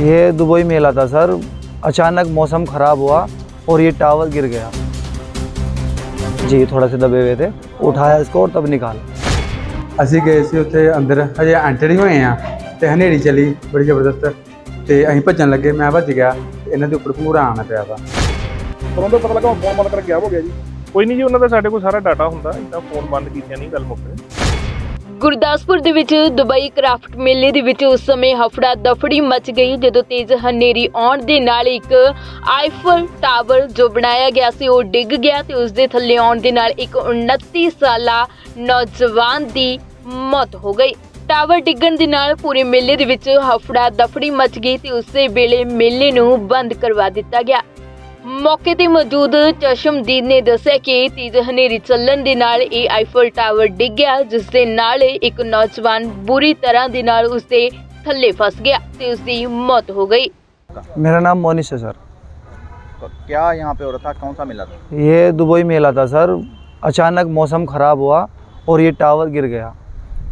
ये दुबई मेला था सर अचानक मौसम ख़राब हुआ और ये टावर गिर गया जी थोड़ा से दबे हुए थे उठाया इसको और तब निकाला ਅਸੀਂ ਗਏ ਸੀ ਉੱਥੇ ਅੰਦਰ ਹਜੇ ਐਂਟਰ ਹੀ ਹੋਏ ਆ ਤੇ ਹਨੇਰੀ ਚਲੀ ਬੜੀ ਜ਼ਬਰਦਸਤ ਤੇ ਅਸੀਂ ਭੱਜਣ ਲੱਗੇ ਮੈਂ ਭੱਜ ਗਿਆ ਤੇ ਇਹਨਾਂ ਦੇ ਉੱਪਰ ਭੂਰਾ ਆਣਾ ਪਿਆ ਵਾ ਤੁਰੰਤ ਪਤਾ ਲੱਗਾ ਫੋਨ ਬੰਦ ਕਰਕੇ ਗਾਇਬ ਹੋ ਗਿਆ ਜੀ ਕੋਈ ਨਹੀਂ ਜੀ ਉਹਨਾਂ ਦਾ ਸਾਡੇ ਕੋਲ ਸਾਰਾ ਡਾਟਾ ਹੁੰਦਾ ਇਦਾਂ ਫੋਨ ਬੰਦ ਕੀਤਿਆਂ ਨਹੀਂ ਗੱਲ ਮੁੱਕਣੀ ਗੁਰਦਾਸਪੁਰ ਦੇ ਵਿੱਚ ਦੁਬਈ ਕ੍ਰਾਫਟ ਮੇਲੇ ਦੇ ਵਿੱਚ ਉਸ ਸਮੇਂ ਹਫੜਾ ਦਫੜੀ ਮਚ ਗਈ, ਜਦੋਂ ਤੇਜ਼ ਹਨੇਰੀ ਆਉਣ ਦੇ ਨਾਲ ਇੱਕ ਆਈਫਲ ਟਾਵਰ ਜੋ ਬਣਾਇਆ ਗਿਆ ਸੀ, ਉਹ ਡਿੱਗ ਗਿਆ ਤੇ ਉਸ ਦੇ ਥੱਲੇ ਆਉਣ ਦੇ ਨਾਲ ਇੱਕ 29 ਸਾਲਾ ਨੌਜਵਾਨ ਦੀ ਮੌਤ ਹੋ ਗਈ। ਟਾਵਰ ਡਿੱਗਣ ਦੇ ਨਾਲ ਪੂਰੇ ਮੇਲੇ ਦੇ ਵਿੱਚ ਹਫੜਾ ਦਫੜੀ ਮਚ ਗਈ ਤੇ ਉਸੇ ਵੇਲੇ ਮੇਲੇ ਨੂੰ ਬੰਦ ਕਰਵਾ ਦਿੱਤਾ ਗਿਆ। ਮੌਕੇ ਤੇ ਮੌਜੂਦ ਚਸ਼ਮਦੀਦ ਨੇ ਦੱਸਿਆ ਕਿ ਤੇਜ਼ ਹਨੇਰੀ ਚੱਲਣ ਦੇ ਨਾਲ ਇਹ ਆਈਫਲ ਟਾਵਰ ਡਿੱਗ ਗਿਆ ਜਿਸ ਦੇ ਨਾਲ ਇੱਕ ਨੌਜਵਾਨ ਬੁਰੀ ਤਰ੍ਹਾਂ ਦੇ ਨਾਲ ਉਸ ਦੇ ਥੱਲੇ ਫਸ ਗਿਆ ਤੇ ਉਸ ਦੀ ਮੌਤ ਹੋ ਗਈ मेरा नाम मोनिश है सर तो क्या यहाँ पे हो रहा था कौन सा मिला था ये दुबई मेला था सर अचानक मौसम ख़राब हुआ और ये टावर गिर गया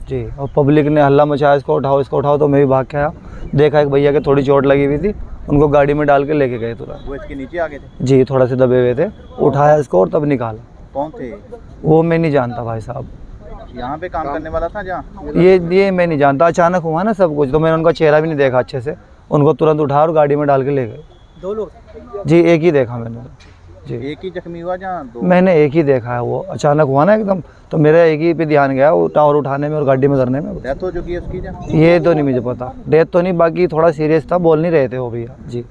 जी और पब्लिक ने हल्ला मचाया इसको उठाओ इसको उठाओ तो मैं भी भाग के आया देखा एक भैया के थोड़ी चोट लगी हुई थी उनको गाड़ी में डाल के लेके गए तुरंत। वो इसके नीचे आ गए थे? जी थोड़ा से दबे हुए थे। उठाया इसको और तब निकाला। कौन थे? वो मैं नहीं जानता भाई साहब। यहाँ पे काम करने वाला था जहाँ? ये ये मैं नहीं जानता। अचानक हुआ ना सब कुछ तो मैंने उनका चेहरा भी नहीं देखा अच्छे से। उनको तुरंत उठा और गाड़ी में डाल के ले गए। दो लोग? जी एक ही देखा मैंने। एक ही जख्मी हुआ जहाँ दो? मैंने एक ही देखा है वो। अचानक हुआ ना एकदम। तो मेरा एक ही पे ध्यान गया वो टावर उठाने में और गाड़ी में करने में। डेथ हो चुकी है उसकी ये तो नहीं मुझे पता। डेथ तो नहीं बाकी थोड़ा सीरियस था बोल नहीं रहे थे वो भैया। जी।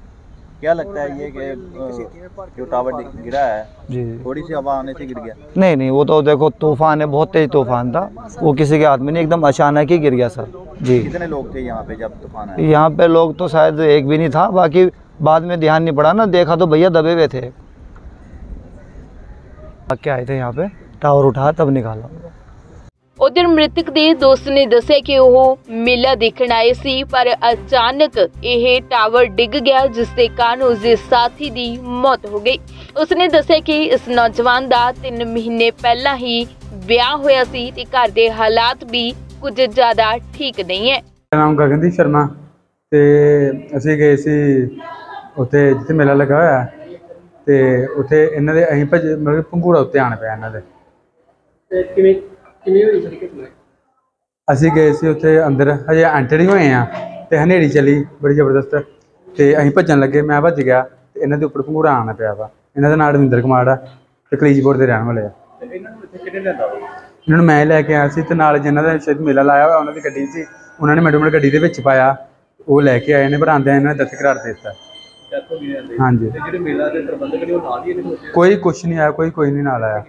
क्या लगता है ये कि जो टावर गिरा है जी। थोड़ी सी हवा आने से गिर गया? नहीं नहीं वो तो देखो तूफ़ान है बहुत तेज तूफ़ान था। वो किसी के हाथ में नहीं एकदम अचानक ही गिर गया सर। जी। कितने लोग थे यहाँ पे जब तूफ़ान आया? यहाँ पे लोग तो शायद एक भी नहीं था बाकी बाद में ध्यान नहीं पड़ा ना। देखा तो भैया दबे हुए थे। क्या आए थे यहाँ पे टावर उठा तब निकाला ਉਧਰ ਮ੍ਰਿਤਕ ਦੇ ਦੋਸਤ ਨੇ ਦੱਸਿਆ ਕਿ ਉਹ ਮੇਲਾ ਦੇਖਣ ਆਏ ਸੀ ਪਰ ਅਚਾਨਕ ਇਹ ਟਾਵਰ ਡਿੱਗ ਗਿਆ ਜਿਸ ਦੇ ਕਾਰਨ ਉਸ ਦੇ ਸਾਥੀ ਦੀ ਮੌਤ ਹੋ ਗਈ ਉਸਨੇ ਦੱਸਿਆ ਕਿ ਇਸ ਨੌਜਵਾਨ ਦਾ 3 ਮਹੀਨੇ ਪਹਿਲਾਂ ਹੀ ਵਿਆਹ ਹੋਇਆ ਸੀ ਤੇ ਘਰ ਦੇ ਹਾਲਾਤ ਵੀ ਕੁਝ ਜ਼ਿਆਦਾ ਠੀਕ ਨਹੀਂ ਹੈ ਮੇਰਾ ਨਾਮ ਗਗਨਦੀਪ ਸ਼ਰਮਾ ਤੇ ਅਸੀਂ ਗਏ ਸੀ ਉੱਥੇ ਜਿੱਥੇ ਮੇਲਾ ਲੱਗਾ ਹੋਇਆ ਹੈ, ਤੇ ਉੱਥੇ ਇਹਨਾਂ ਦੇ ਅਸੀਂ ਭੱਜ ਮਤਲਬ ਪੰਘੂੜਾ ਉੱਤੇ ਆਣ ਪਿਆ ਇਹਨਾਂ ਦੇ। ਅਸੀਂ ਗਏ ਸੀ ਉੱਥੇ ਅੰਦਰ ਹਜੇ ਐਂਟਰ ਹੀ ਹੋਏ ਆ ਤੇ ਹਨੇਰੀ ਚਲੀ ਬੜੀ ਜ਼ਬਰਦਸਤ ਤੇ ਅਸੀਂ ਭੱਜਣ ਲੱਗੇ ਮੈਂ ਭੱਜ ਗਿਆ ਤੇ ਇਹਨਾਂ ਦੇ ਉੱਪਰ ਪੰਘੂੜਾ ਆਣਾ ਪਿਆ ਵਾ। ਇਹਨਾਂ ਦਾ ਨਾਮ ਰਵਿੰਦਰ ਕੁਮਾਰ ਆ ਤੇ ਕਲੀਜਪੁਰ ਦੇ ਰਹਿਣ ਵਾਲੇ ਆ। ਇਹਨਾਂ ਨੂੰ ਮੈਂ ਲੈ ਕੇ ਆਇਆ ਸੀ ਤੇ ਨਾਲ ਜਿਨ੍ਹਾਂ ਦਾ ਸ਼ਾਇਦ ਮੇਲਾ ਲਾਇਆ ਹੋਇਆ ਉਹਨਾਂ ਦੀ ਗੱਡੀ ਸੀ ਉਹਨਾਂ ਨੇ ਮੈਡਮ ਗੱਡੀ ਦੇ ਵਿੱਚ ਪਾਇਆ ਉਹ ਲੈ ਕੇ ਆਏ ਨੇ ਪਰ ਆਂਦਿਆਂ ਇਹਨਾਂ ਨੇ ਦਸਤ ਕਰਾਰ ਦੇ ਦਿੱਤਾ। ਹਾਂਜੀ। ਜਿਹੜੇ ਮੇਲਾ ਦੇ ਪ੍ਰਬੰਧਕ ਨੇ ਉਹ ਨਾਲ ਹੀ ਇਹਦੇ ਕੋਈ ਕੁਛ ਨਹੀਂ ਆਇਆ ਕੋਈ ਕੋਈ ਨਹੀਂ ਨਾਲ ਆਇਆ।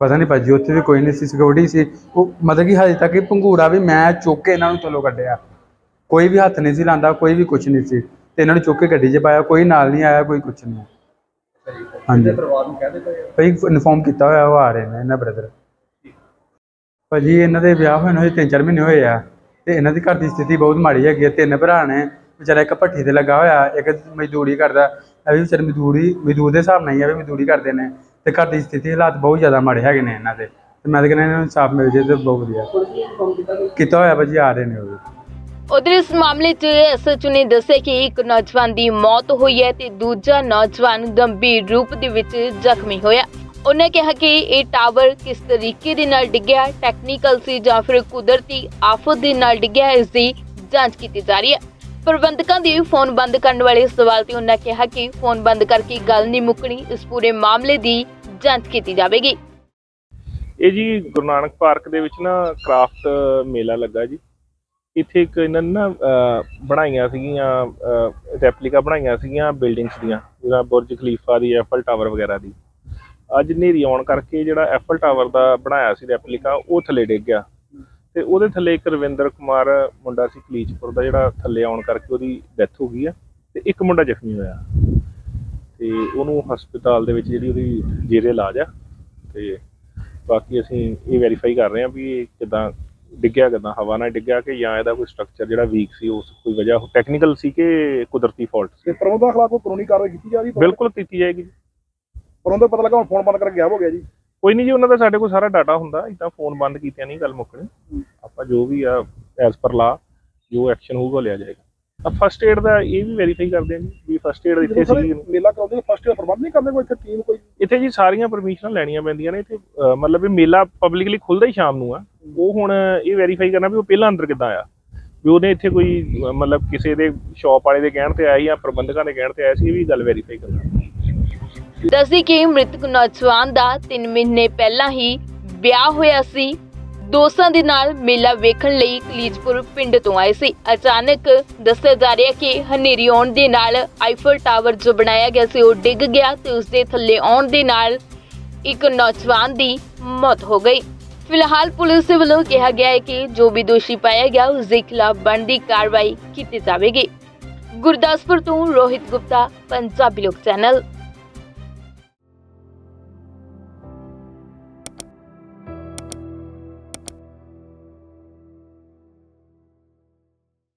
ਪਤਾ ਨਹੀਂ ਭਾਜੀ ਉੱਥੇ ਵੀ ਕੋਈ ਨਹੀਂ ਸੀ ਸਿਕਿਉਰਿਟੀ ਸੀ। ਉਹ ਮਤਲਬ ਕਿ ਹਜੇ ਤੱਕ ਇਹ ਪੰਘੂੜਾ ਵੀ ਮੈਂ ਚੁੱਕ ਕੇ ਇਹਨਾਂ ਨੂੰ ਥੱਲੋਂ ਕੱਢਿਆ। ਕੋਈ ਵੀ ਹੱਥ ਨਹੀਂ ਸੀ ਲਾਂਦਾ ਕੋਈ ਵੀ ਕੁਛ ਨਹੀਂ ਸੀ। ਤੇ ਇਹਨਾਂ ਨੂੰ ਚੁੱਕ ਕੇ ਗੱਡੀ 'ਚ ਪਾਇਆ ਕੋਈ ਨਾਲ ਨਹੀਂ ਆਇਆ ਕੋਈ ਕੁਛ ਨਹੀਂ ਹਾਂਜੀ। ਪਰਿਵਾਰ ਨੂੰ ਕਹਿ ਦਿੱਤਾ ਭਾਈ ਇਨਫੋਰਮ ਕੀਤਾ ਹੋਇਆ ਉਹ ਆ ਰਹੇ ਨੇ ਇਹਨਾਂ ਬ੍ਰਦਰ ਭਾਜੀ ਇਹਨਾਂ ਦੇ ਵਿਆਹ ਹੋਏ ਨੂੰ ਹਜੇ ਤਿੰਨ ਚਾਰ ਮਹੀਨੇ ਹੋਏ ਆ। ਤੇ ਇਹਨਾਂ ਦੀ ਘਰ ਦੀ ਸਥਿਤੀ ਬਹੁਤ ਮਾੜੀ ਹੈਗੀ ਤਿੰਨ ਭਰਾ ਨੇ ਵਿਚਾਰਾ ਇੱਕ ਭੱਠੀ ਤੇ ਲੱਗਾ ਹੋਇਆ, ਇੱਕ ਮਜ਼ਦੂਰੀ ਕਰਦਾ। ਇਹ ਵੀ ਵਿਚਾਰੇ ਮਜ਼ਦੂਰੀ, ਮਜ਼ਦੂਰ ਦੇ ਹਿਸਾਬ ਨਾਲ ਹੀ ਆ ਵੀ ਮਜ਼ਦੂਰੀ ਕਰਦੇ ਨੇ। ਤੇ ਘਰ ਦੀ ਸਥਿਤੀ ਹਾਲਾਤ ਬਹੁਤ ਜ਼ਿਆਦਾ ਮਾੜੇ ਹੈਗੇ ਨੇ ਇਹਨਾਂ ਦੇ। ਤੇ ਮੈਂ ਤਾਂ ਕਹਿੰਦਾ ਇਹਨਾਂ ਨੂੰ ਇਨਸਾਫ ਮਿਲ ਜੇ ਤੇ ਬਹੁਤ ਵਧੀਆ। ਕੀਤਾ ਹੋਇਆ ਭਾਜੀ, ਆ ਰਹੇ ਨੇ ਉਹ ਉਧਰ ਇਸ ਮਾਮਲੇ 'ਚ ਐਸਐਚਓ ਨੇ ਦੱਸਿਆ ਕਿ ਇੱਕ ਨੌਜਵਾਨ ਦੀ ਮੌਤ ਹੋਈ ਹੈ ਤੇ ਦੂਜਾ ਨੌਜਵਾਨ ਗੰਭੀਰ ਰੂਪ ਦੇ ਵਿੱਚ ਜ਼ਖਮੀ ਹੋਇਆ। ਉਹਨੇ ਕਿਹਾ ਕਿ ਇਹ ਟਾਵਰ ਕਿਸ ਤਰੀਕੇ ਦੇ ਨਾਲ ਡਿੱਗਿਆ ਟੈਕਨੀਕਲ ਸੀ ਜਾਂ ਫਿਰ ਕੁਦਰਤੀ ਆਫਤ ਦੇ ਨਾਲ ਡਿੱਗਿਆ, ਇਸ ਦੀ ਜਾਂਚ ਕੀਤੀ ਜਾ ਰਹੀ ਹੈ। ਪ੍ਰਬੰਧਕਾਂ ਦੇ ਫੋਨ ਬੰਦ ਕਰਨ ਵਾਲੇ ਇਸ ਸਵਾਲ ਤੇ ਉਹਨਾਂ ਕਿਹਾ ਕਿ ਫੋਨ ਬੰਦ ਕਰਕੇ ਗੱਲ ਨਹੀਂ ਮੁੱਕਣੀ, ਇਸ ਪੂਰੇ ਮਾਮਲੇ ਦੀ ਜਾਂਚ ਕੀਤੀ ਜਾਵੇਗੀ। ਇਹ ਜੀ ਗੁਰੂ ਨਾਨਕ ਪਾਰਕ ਦੇ ਵਿੱਚ ਨਾ ਕਰਾਫਟ ਮੇਲਾ ਲੱਗਾ ਜੀ। ਇੱਥੇ ਇੱਕ ਇਹਨਾਂ ਨੇ ਨਾ ਬਣਾਈਆਂ ਸੀਗੀਆਂ ਰੈਪਲੀਕਾ ਬਣਾਈਆਂ ਸੀਗੀਆਂ ਬਿਲਡਿੰਗਸ ਦੀਆਂ ਜਿਵੇਂ ਬੁਰਜ ਖਲੀਫਾ ਦੀ, ਐਫਲ ਟਾਵਰ ਵਗੈਰਾ ਦੀ। ਅੱਜ ਹਨੇਰੀ ਆਉਣ ਕਰਕੇ ਜਿਹੜਾ ਐਫਲ ਟਾਵਰ ਦਾ ਬਣਾਇਆ ਸੀ ਰੈਪਲੀਕਾ, ਉਹ ਥੱਲੇ ਡਿੱਗ ਗਿਆ। ਤੇ ਉਹਦੇ ਥੱਲੇ ਇੱਕ ਰਵਿੰਦਰ ਕੁਮਾਰ ਮੁੰਡਾ ਸੀ ਕਲੀਚਪੁਰ ਦਾ ਜਿਹੜਾ ਥੱਲੇ ਆਉਣ ਕਰਕੇ ਉਹਦੀ ਡੈਥ ਹੋ ਗਈ ਆ ਤੇ ਇੱਕ ਮੁੰਡਾ ਜ਼ਖਮੀ ਹੋਇਆ। ਤੇ ਉਹਨੂੰ ਹਸਪਤਾਲ ਦੇ ਵਿੱਚ ਜਿਹੜੀ ਉਹਦੀ ਜੇਰੇ ਇਲਾਜ ਆ ਤੇ ਬਾਕੀ ਅਸੀਂ ਇਹ ਵੈਰੀਫਾਈ ਕਰ ਰਹੇ ਹਾਂ ਵੀ ਇਹ ਕਿਦਾਂ ਡਿੱਗਿਆ ਕਿਦਾਂ ਹਵਾ ਨਾਲ ਡਿੱਗਿਆ ਕਿ ਜਾਂ ਇਹਦਾ ਕੋਈ ਸਟਰਕਚਰ ਜਿਹੜਾ ਵੀਕ ਸੀ ਉਸ ਕੋਈ ਵਜ੍ਹਾ ਟੈਕਨੀਕਲ ਸੀ ਕਿ ਕੁਦਰਤੀ ਫਾਲਟ ਸੀ? ਤੇ ਪ੍ਰਬੰਧਕ ਖਿਲਾਫ ਕੋਈ ਕਾਨੂੰਨੀ ਕਾਰਵਾਈ ਕੀਤੀ ਜਾ ਰਹੀ ਬਿਲਕੁਲ ਕੀਤੀ ਜਾਏਗੀ ਪ੍ਰਬੰਧਕ ਪਤਾ ਲੱਗਾ ਫੋਨ ਬੰਦ ਕਰਕੇ ਗਾਇਬ ਹੋ ਗਿਆ ਜੀ। ਕੋਈ ਨਹੀਂ ਜੀ ਉਹਨਾਂ ਦਾ ਸਾਡੇ ਕੋਲ ਸਾਰਾ ਡਾਟਾ ਹੁੰਦਾ ਇਦਾਂ ਫੋਨ ਬੰਦ ਕੀਤਿਆਂ ਨਹੀਂ ਗੱਲ ਮੁੱਕਣੀ। ਆਪਾਂ ਜੋ ਵੀ ਆ ਐਸ ਪਰ ਲਾ ਜੋ ਐਕਸ਼ਨ ਹੋਊਗਾ ਲਿਆ ਜਾਏਗਾ। ਫਸਟ ਏਡ ਦਾ ਇਹ ਵੀ ਵੈਰੀਫਾਈ ਕਰਦੇ ਆ ਜੀ ਵੀ ਫਸਟ ਏਡ ਇੱਥੇ ਸੀ ਮੇਲਾ ਕਰਾਉਂਦੇ ਫਸਟ ਏਡ ਪ੍ਰਬੰਧ ਨਹੀਂ ਕਰਦੇ ਕੋਈ ਇੱਥੇ ਟੀਮ ਕੋਈ? ਇੱਥੇ ਜੀ ਸਾਰੀਆਂ ਪਰਮਿਸ਼ਨਾਂ ਲੈਣੀਆਂ ਪੈਂਦੀਆਂ ਨੇ ਇੱਥੇ ਮਤਲਬ ਵੀ ਮੇਲਾ ਪਬਲਿਕਲੀ ਖੁੱਲਦਾ ਹੀ ਸ਼ਾਮ ਨੂੰ ਆ। ਉਹ ਹੁਣ ਇਹ ਵੈਰੀਫਾਈ ਕਰਨਾ ਵੀ ਉਹ ਪਹਿਲਾਂ ਅੰਦਰ ਕਿੱਦਾਂ ਆਇਆ। ਵੀ ਉਹਨੇ ਇੱਥੇ ਕੋਈ ਮਤਲਬ ਕਿਸੇ ਦੇ ਸ਼ਾਪ ਵਾਲੇ ਦੇ ਕਹਿਣ ਤੇ ਆਇਆ ਜਾਂ ਪ੍ਰਬੰਧਕਾਂ ਦੇ ਕਹਿਣ ਤੇ ਆਇਆ ਸੀ ਇਹ ਵੀ ਗੱਲ ਵੈਰੀਫਾਈ ਕਰਨਾ। ਦੱਸੀ ਕਿ ਮ੍ਰਿਤਕ ਨੌਜਵਾਨ ਦਾ 3 ਮਹੀਨੇ ਪਹਿਲਾਂ ਹੀ ਵਿਆਹ ਹੋਇਆ ਸੀ। ਦੋਸਤਾਂ ਦੇ ਨਾਲ ਮੇਲਾ ਵੇਖਣ ਲਈ ਕਲੀਜਪੁਰ ਪਿੰਡ ਤੋਂ ਆਏ ਸੀ। ਅਚਾਨਕ ਦੱਸਿਆ ਜਾ ਰਿਹਾ ਕਿ ਹਨੇਰੀ ਆਉਣ ਦੇ ਨਾਲ ਆਈਫਲ ਟਾਵਰ ਜੋ ਬਣਾਇਆ ਗਿਆ ਸੀ, ਉਹ ਡਿੱਗ ਗਿਆ ਤੇ ਉਸ ਦੇ ਥੱਲੇ ਆਉਣ ਦੇ ਨਾਲ ਇੱਕ ਨੌਜਵਾਨ ਦੀ ਮੌਤ ਹੋ ਗਈ। ਫਿਲਹਾਲ ਪੁਲਿਸ ਵੱਲੋਂ ਕਿਹਾ ਗਿਆ ਹੈ ਕਿ ਜੋ ਵੀ ਦੋਸ਼ੀ ਪਾਇਆ ਗਿਆ, ਉਸ ਦੇ ਖਿਲਾਫ ਬਣਦੀ ਕਾਰਵਾਈ ਕੀਤੀ ਜਾਵੇਗੀ। ਗੁਰਦਾਸਪੁਰ ਤੋਂ ਰੋਹਿਤ ਗੁਪਤਾ, ਪੰਜਾਬੀ ਲੋਕ ਚੈਨਲ।